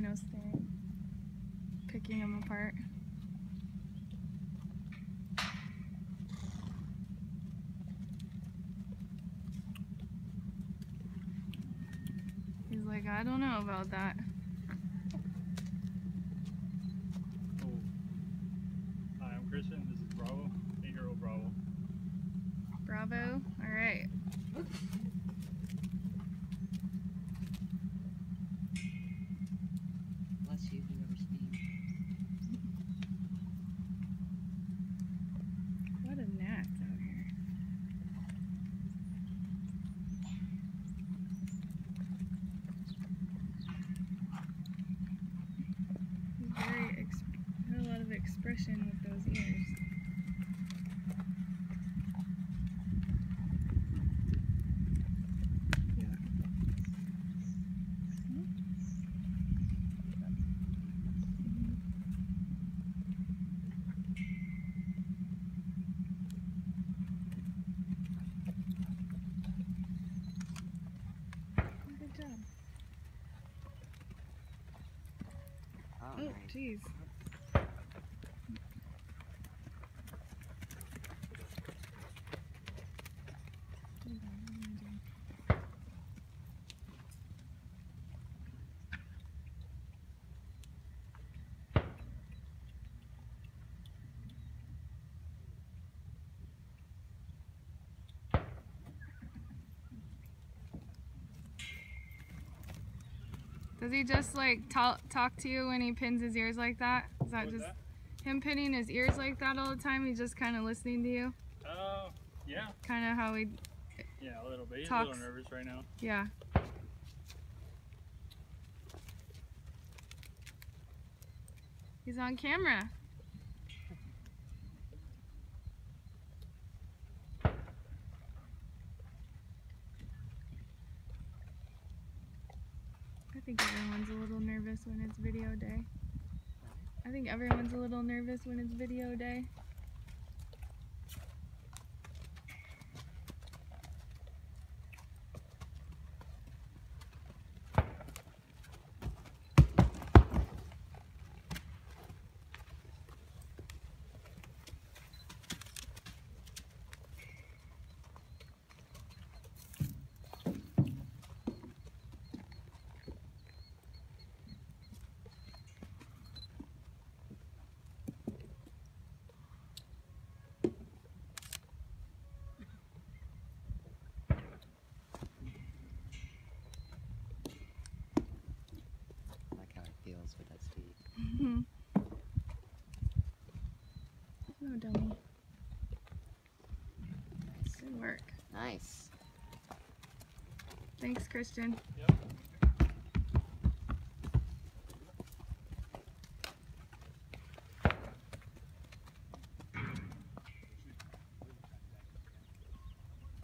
Rhino staring, picking them apart. He's like, I don't know about that. Oh. Hi, I'm Christian. This is Bravo. Eight year old Bravo. Bravo. All right. Bless you, whoever's name. What a gnats out here. He's very ex- had a lot of expression with those ears. Yeah. Good job. Oh, jeez. Does he just like talk talk to you when he pins his ears like that? Is that What's just that? him pinning his ears like that all the time? He's just kind of listening to you, Uh, yeah. kind of how he, Yeah, a little bit. He's a little nervous right now. yeah. He's on camera. Think everyone's a little nervous when it's video day. I think everyone's a little nervous when it's video day. I like how it feels with that Steve. Mhm. no dummy. Nice. Good work. Nice. Thanks, Christian. Yep.